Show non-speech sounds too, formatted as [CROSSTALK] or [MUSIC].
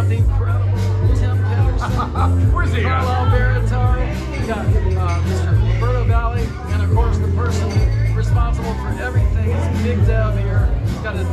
got the incredible Tim Patterson. [LAUGHS] Where's he Carlisle at? Baritaro. You got uh, Mr. Roberto Vally. And of course, the person responsible for everything is Big Dev here. He's got a,